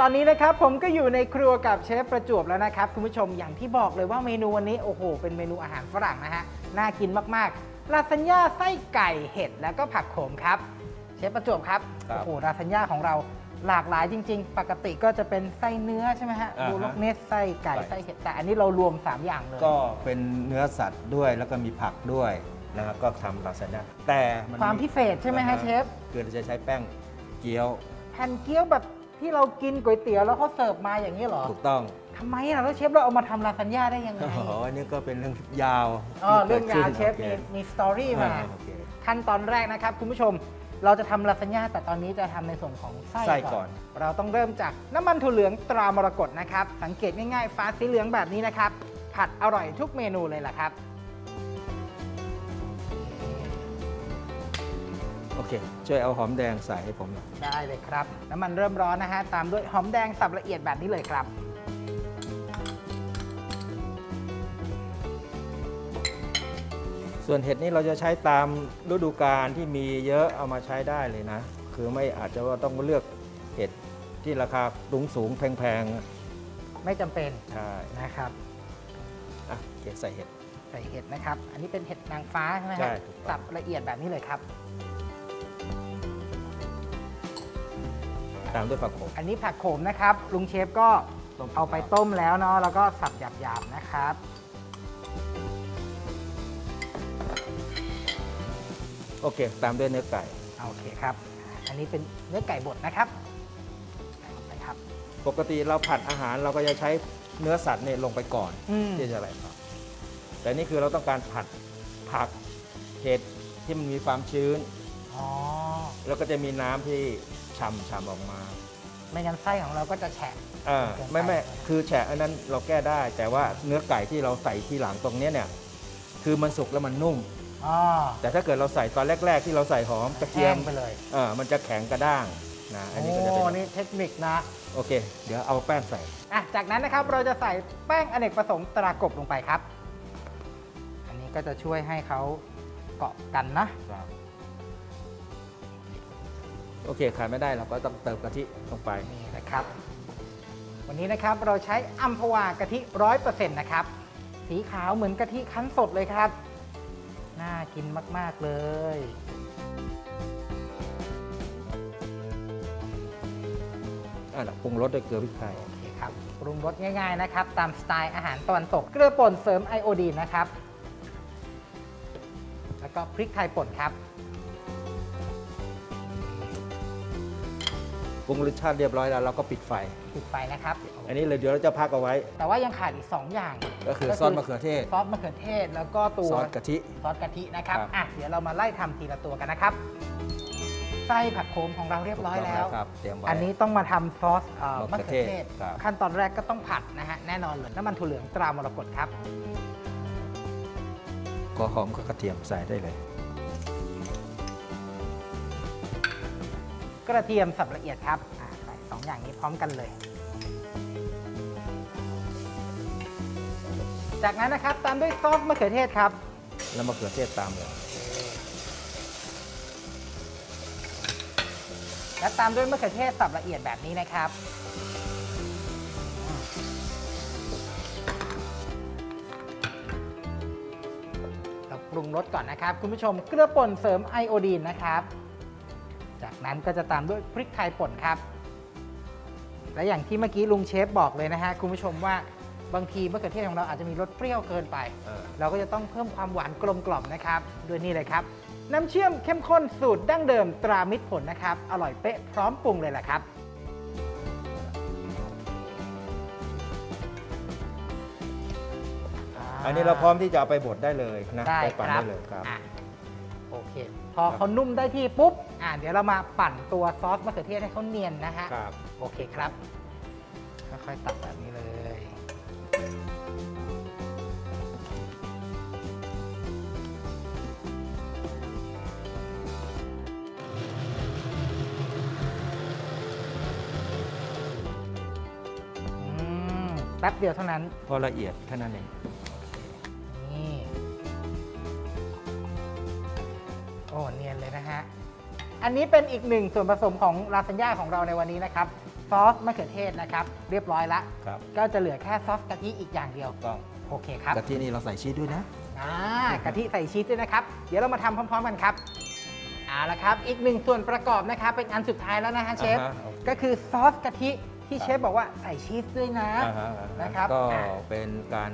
และตอนนี้นะครับผมก็อยู่ในครัวกับเชฟประจวบแล้วนะครับคุณผู้ชมอย่างที่บอกเลยว่าเมนูวันนี้โอ้โห เป็นเมนูอาหารฝรั่งนะฮะน่ากินมากๆลาซานญ่าไส้ไก่เห็ดแล้วก็ผักโขมครับ เชฟประจวบครับครับ โอ้โหลาซานญ่าของเราหลากหลายจริง ๆ ปกติก็จะเป็นไส้เนื้อใช่ไหมฮะอ่าฮะบูล็อกเนสไส้ไก่ไก่ไส้เห็ดแต่อันนี้เรารวม3อย่างเลยก็เป็นเนื้อสัตว์ด้วยแล้วก็มีผักด้วยนะครับก็ทำลาซานญ่าแต่มันความพิเศษใช่ไหมฮะเชฟ คือเราจะใช้แป้งเกี๊ยว แผ่นเกี๊ยวแบบ ที่เรากินก๋วยเตี๋ยวแล้วเขาเสิร์ฟมาอย่างนี้เหรอถูกต้องทำไมอะแล้วเชฟเราเอามาทำลาซานญ่าได้ยังไงโอ้โหอันนี้ก็เป็นเรื่องยาวอ๋อเรื่องยาวที่เชกิดฟขึ้มีนมีสตอรี่โอเคมาอ่าโอเคขั้นตอนแรกนะครับคุณผู้ชมเราจะทำลาซานญ่าแต่ตอนนี้จะทำในส่วนของไส้ไส้ก่ก่ออนนเราต้องเริ่มจากน้ำมันถั่วเหลืองตรามรกตนะครับ สังเกตง่ายๆฟ้าสีเหลืองแบบนี้นะครับ ผัดอร่อยทุกเมนูเลยล่ะครับ โอเค ช่วยเอาหอมแดงใส่ให้ผมหน่อยได้เลยครับ น้ำมันเริ่มร้อนนะฮะ ตามด้วยหอมแดงสับละเอียดแบบนี้เลยครับ ส่วนเห็ดนี่เราจะใช้ตามฤดูกาลที่มีเยอะเอามาใช้ได้เลยนะ คือไม่อาจจะว่าต้องเลือกเห็ดที่ราคาสูงสูงๆแพงไม่จำเป็นๆใช่นะครับอะโอเคใส่เห็ดใส่เห็ดนะครับ อันนี้เป็นเห็ดนางฟ้าใช่ไหมใช่ฮะถูกต้องสับละเอียดแบบนี้เลยครับ ตามด้วยผักโขมอันนี้ผักโขมนะครับ ลุงเชฟก็ต้มเอาไปต้มแล้วเนาะแล้วก็สับหยาบๆนะครับโอเค ตามด้วยเนื้อไก่โอเคครับ อันนี้เป็นเนื้อไก่บดนะครับใส่ลงไปครับ ปกติเราผัดอาหารเราก็จะใช้เนื้อสัตว์เนี่ยลงไปก่อนอืมที่จะอะไรครับ แต่นี่คือเราต้องการผัดผักเห็ดที่มันมีความชื้นอ๋อ แล้วก็จะมีน้ำที่ฉ่ำฉ่ำออกมาไม่งั้นไส้ของเราก็จะแฉะ อ่าเกินไป ไม่ไม่คือแฉะอันนั้นเราแก้ได้ แต่ว่าเนื้อไก่ที่เราใส่ที่หลังตรงเนี้ยเนี่ยคือมันสุกแล้วมันนุ่มอ๋อแต่ถ้าเกิดเราใส่ตอนแรก ๆ ที่เราใส่หอมกระเทียมแห้งไปเลยเออมันจะแข็งกระด้างนะอันนี้ก็จะเป็โอ้นนี่เทคนิคนะโอเค เดี๋ยวเอาแป้งใส่ อะจากนั้นนะครับเราจะใส่แป้งอเนกประสงค์ตรากบลงไปครับ อันนี้ก็จะช่วยให้เขาเกาะกันนะ โอเคขาดไม่ได้เราก็ต้องเติมกะทิลงไปนี่นะครับ วันนี้นะครับเราใช้อัมพวากะทิร้อยเปอร์เซ็นต์นะครับ สีขาวเหมือนกะทิคั้นสดเลยครับ น่ากินมาก ๆ เลยอะปรุงรสด้วยเกลือพริกไทยโอเคครับปรุงรสง่าย ๆ นะครับ ตามสไตล์อาหารตะวันตกเกลือป่นเสริมไอโอดีนนะครับ แล้วก็พริกไทยป่นครับ ปรุงรสชาติเรียบร้อยแล้วเราก็ปิดไฟ ปิดไฟนะครับ อันนี้เลยเดี๋ยวเราจะพักเอาไว้ แต่ว่ายังขาดอีก 2 อย่าง ก็คือซอสมะเขือเทศ ซอสมะเขือเทศแล้วก็ตัวซอสกะทิ ซอสกะทินะครับครับอะ เดี๋ยวเรามาไล่ทำทีละตัวกันนะครับ ไส้ผัดโขมของเราเรียบร้อยแล้วถูกต้งครับเตรียมไว้อันนี้ต้องมาทำซอสเอ่อมะมะเขืเขืออเทเทศศครับขั้นตอนแรกก็ต้องผัดนะฮะ แน่นอนเลยน้ำมันถั่วเหลืองตรามรกตครับ ก็หอมกับกระเทียมใส่ได้เลย กระเทียมสับละเอียดครับอะใส่สองอย่างนี้พร้อมกันเลย จากนั้นนะครับตามด้วยซอสมะเขือเทศครับ แล้วมะเขือเทศตามเลยและตามด้วยมะเขือเทศสับละเอียดแบบนี้นะครับ เราปรุงรสก่อนนะครับ คุณผู้ชมเกลือป่นเสริมไอโอดีนนะครับ จากนั้นก็จะตามด้วยพริกไทยป่นครับ และอย่างที่เมื่อกี้ลุงเชฟบอกเลยนะฮะคุณผู้ชมว่าบางทีมะเขือเทศของเราอาจจะมีรสเปรี้ยวเกินไปเออเราก็จะต้องเพิ่มความหวานกลมกล่อมนะครับด้วยนี่เลยครับ น้ำเชื่อมเข้มข้นสูตรดั้งเดิมตรามิตรผลนะครับ อร่อยเป๊ะพร้อมปรุงเลยแหละครับอันนี้เราพร้อมที่จะเอาไปบดได้เลยนะได้ไปคปั่นรับได้เลยครับอะ โอเค พอเขานุ่มได้ที่ปุ๊บ อะเดี๋ยวเรามาปั่นตัวซอสมะเขือเทศให้เขาเนียนนะฮะครับโอเคครับค่อยๆตัดแบบนี้เลยอืมแป๊บเดียวเท่านั้น พอละเอียดแค่นั้นเอง อันนี้เป็นอีกหนึ่งส่วนผสมของลาซานญ่าของเราในวันนี้นะครับซอสมะเขือเทศนะครับ เรียบร้อยละครับ ก็จะเหลือแค่ซอสกะทิอีกอย่างเดียวถูกต้องโอเคครับกะทินี่เราใส่ชีสด้วยนะอ่ากะทิใส่ชีสด้วยนะครับ เดี๋ยวเรามาทำพร้อมๆกันครับเอาละครับ อีกหนึ่งส่วนประกอบนะครับเป็นอันสุดท้ายแล้วนะฮะเชฟ อ่าฮะโอเคก็คือซอสกะทิที่เชฟบอกว่าใส่ชีสด้วยนะ อ่าฮะอ่าฮะนะครับก็อ่าเป็นการ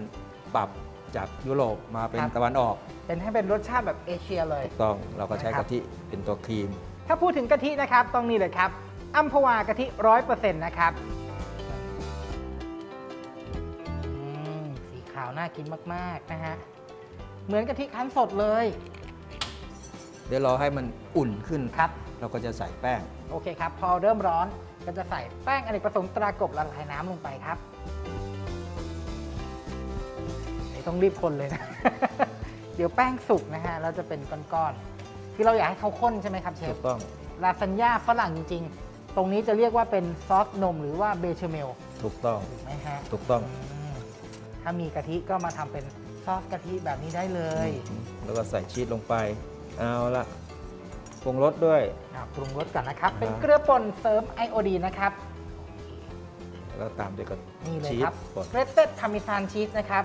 ปรับจากยุโรปมาเป็นครับ ตะวันออกเป็นให้เป็นรสชาติแบบเอเชียเลย ถูกต้องเราก็ใช้นะครับ กะทิเป็นตัวครีม ถ้าพูดถึงกะทินะครับต้องนี่เลยครับอัมพวากะทิร้อยเปอร์เซ็นต์นะครับอืมสีขาวน่ากินมากๆนะฮะเหมือนกะทิคั้นสดเลย เดี๋ยวรอให้มันอุ่นขึ้นครับ เราก็จะใส่แป้ง โอเคครับ พอเริ่มร้อนก็จะใส่แป้งอเนกประสงค์ตรากบละลายน้ำลงไปครับนี่ต้องรีบคนเลยนะ เดี๋ยวแป้งสุกนะฮะแล้วจะเป็นก้อนๆ คือเราอยากให้เขาข้นใช่ไหมครับเชถูฟกต้องลาซานญ่าฝรั่งจริง ๆ ตรงนี้จะเรียกว่าเป็นซอสนมหรือว่าเบเชเมลถูกต้องถูกไหมฮะถูกต้องอืมถ้ามีกะทิก็มาทำเป็นซอสกะทิแบบนี้ได้เลยแล้วก็ใส่ชีสลงไป เอาละปรุงรสด้วย อะปรุงรสก่อนนะครับ เป็นอ่าเกลือป่นเสริมไอโอดีนนะครับ แล้วตามด้วยกับนี่เลยชีสแบบป่น เก grated Parmesan cheese นะครับ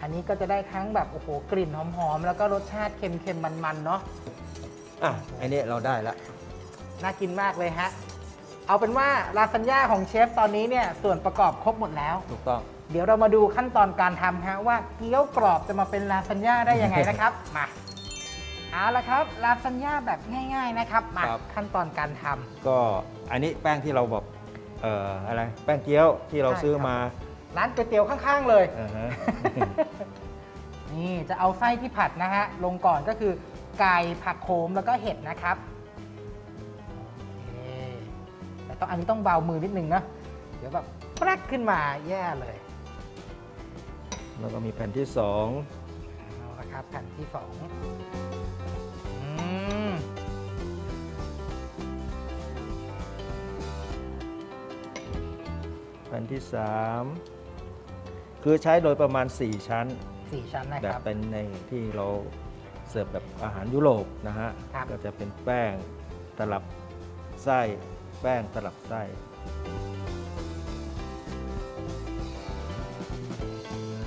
อันนี้ก็จะได้ทั้งแบบโอ้โหกลิ่นหอมๆ แล้วก็รสชาติเค็มๆ มันๆ เนาะ อะอันนี้เราได้ละน่ากินมากเลยฮะ เอาเป็นว่าลาซานญ่าของเชฟตอนนี้เนี่ยส่วนประกอบครบหมดแล้ว ถูกต้อง เดี๋ยวเรามาดูขั้นตอนการทำฮะว่าเกี๊ยวกรอบจะมาเป็นลาซานญ่าได้ยังไงนะครับ มาเอาละครับลาซานญ่าแบบง่าย ๆนะครับมาครับ ขั้นตอนการทำก็อันนี้แป้งที่เราบอกเอ่ออะไรแป้งเกี๊ยวที่เราใช่ซื้อครับมาร้านก๋วยเตี๋ยวข้างๆเลย อ่าฮะ นี่จะเอาไส้ที่ผัดนะฮะลงก่อนก็คือ ไก่ผักโขมแล้วก็เห็ดนะครับโอเคแต่ต้องอันนี้ต้องเบามือนิดนึงนะเดี๋ยวแบบแปรกขึ้นมาแย่เลย แล้วก็มีแผ่นที่สองเอาละครับแผ่นที่สองอืมแผ่นที่สามคือใช้โดยประมาณ 4 ชั้นสี่ชั้นนะแบคบรับเป็นในที่เรา เสิร์ฟแบบอาหารยุโรปนะฮะครับ ก็จะเป็นแป้งตลับไส้แป้งตลับไส้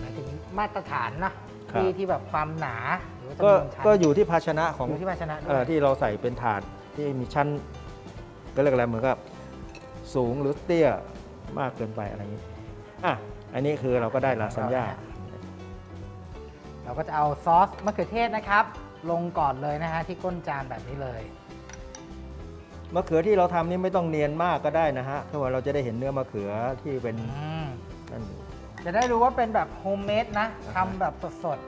หมายถึงมาตรฐานนะครับ ที่ที่แบบความหนาหรือว่าก็จำนวนชั้นก็อยู่ที่ภาชนะของ อยู่ที่ภาชนะด้เอ่วอย ที่เราใส่เป็นถาดที่มีชั้น ก็เรียกอะไรเหมือนกับสูงหรือเตี้ยมากเกินไปอะไรอย่างนี้อะอันนี้คือเราก็ได้ลาซานญ่าเราก็จะเอาซอสมะเขือเทศนะครับ ลงก่อนเลยนะฮะที่ก้นจานแบบนี้เลยมะเขือที่เราทำนี่ไม่ต้องเนียนมากก็ได้นะฮะเพราะว่าเราจะได้เห็นเนื้อมะเขือที่เป็นอืมนั่นจะได้รู้ว่าเป็นแบบ homemade นะอ่าฮะทำแบบสด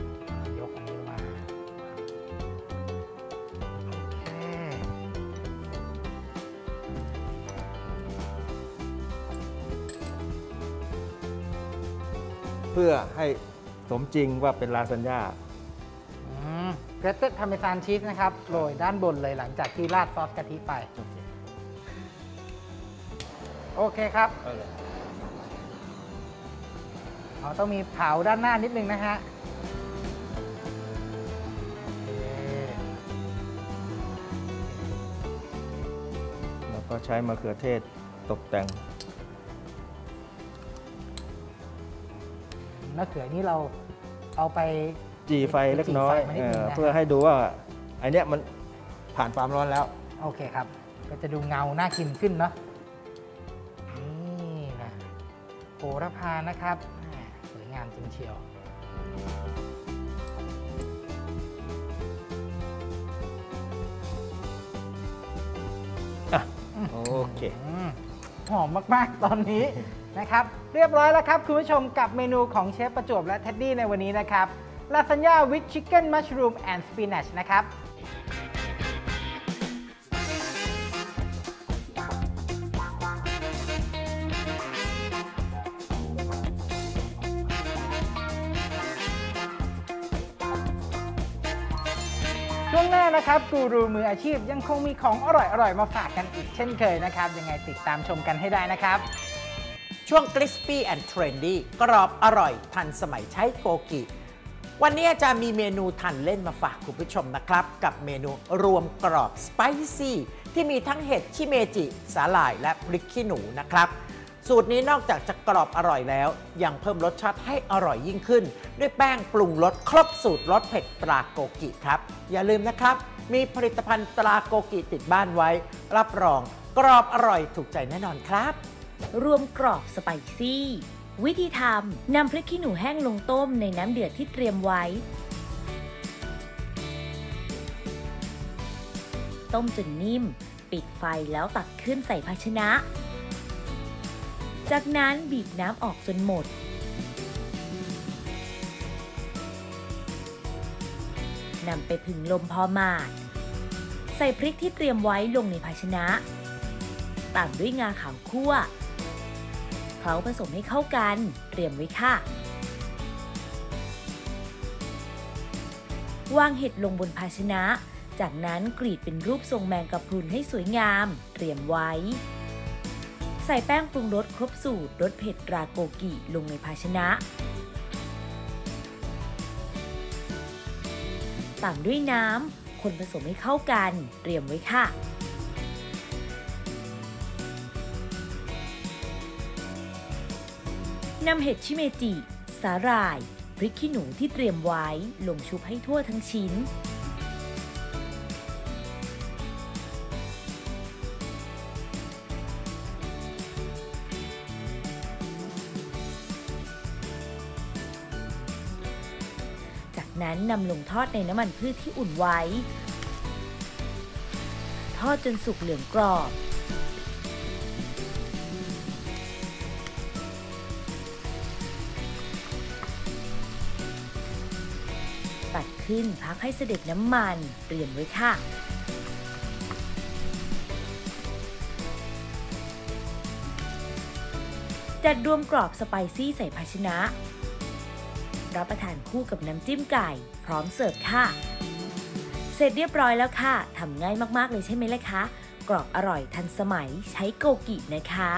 ๆ ยกอันนี้มาโอเคเพื่อให้ สมจริงว่าเป็นลาซานญ่า grated Parmesan cheese นะครับโรยด้านบนเลยหลังจากที่ราดซอสกะทิไป โอเคครับเราต้องมีเผาด้านหน้านิดนึงนะฮะโอเคแล้วก็ใช้มะเขือเทศตกแต่ง มะเขือนี่เราเอาไปจีไฟเล็กน้อยจีไฟมานิดนึงเออนะเพื่อให้ดูว่าอันเนี้ยมันผ่านความร้อนแล้ว โอเคครับ ก็จะดูเงาน่ากินขึ้นเนาะนี่นะโหระพานะครับแหม่สวยงามจริงเชียวอะโอเคอืม หอมมากๆ ตอนนี้นะครับเรียบร้อยแล้วครับ คุณผู้ชมกับเมนูของเชฟประจวบและเท็ดดี้ในวันนี้นะครับลาซานญ่าวิ h ชิคเก้นมัชรูมแอนด์สปินัชนะครับ ช่วงหน้านะครับกูรูมืออาชีพยังคงมีของอร่อยๆ มาฝากกันอีกเช่นเคยนะครับ ยังไงติดตามชมกันให้ได้นะครับ ช่วง crispy and trendy กรอบอร่อยทันสมัยใช้โกกิ วันนี้อาจารย์มีเมนูทันเล่นมาฝากคุณผู้ชมนะครับ กับเมนูรวมกรอบ spicy ที่มีทั้งเห็ดชิเมจิ สาหร่ายและพริกขี้หนูนะครับ สูตรนี้นอกจากจะกรอบอร่อยแล้ว ยังเพิ่มรสชาติให้อร่อยยิ่งขึ้น ด้วยแป้งปรุงรสครบสูตรรสเผ็ดตราโกกิครับ อย่าลืมนะครับ มีผลิตภัณฑ์ตราโกกิติดบ้านไว้ รับรองกรอบอร่อยถูกใจแน่นอนครับ รวมกรอบสไปซี่ วิธีทำนำพริกขี้หนูแห้งลงต้มในน้ำเดือดที่เตรียมไว้ ต้มจนนิ่ม ปิดไฟแล้วตักขึ้นใส่ภาชนะ จากนั้นบีบน้ำออกจนหมด นำไปผึ่งลมพอหมาด ใส่พริกที่เตรียมไว้ลงในภาชนะ ตามด้วยงาขาวคั่ว เคล้าผสมให้เข้ากัน เตรียมไว้ค่ะ วางเห็ดลงบนภาชนะ จากนั้นกรีดเป็นรูปทรงแมงกะพรุนให้สวยงาม เตรียมไว้ ใส่แป้งปรุงรสครบสูตรรสเผ็ดราโกกิลงในภาชนะ ตามด้วยน้ำ คนผสมให้เข้ากัน เตรียมไว้ค่ะ นำเห็ดชิเมจิ สาหร่าย พริกขี้หนูที่เตรียมไว้ ลงชุบให้ทั่วทั้งชิ้น นั้นนำลงทอดในน้ำมันพืชที่อุ่นไว้ ทอดจนสุกเหลืองกรอบ ตัดขึ้นพักให้เสด็จน้ำมันเตรียมไว้ค่ะจัดรวมกรอบสไปซี่ใส่ภาชนะ รับประทานคู่กับน้ำจิ้มไก่ พร้อมเสิร์ฟค่ะ เสร็จเรียบร้อยแล้วค่ะทำง่ายมากๆเลยใช่ไหมล่ะคะ กรอบอร่อยทันสมัยใช้โกกินะคะ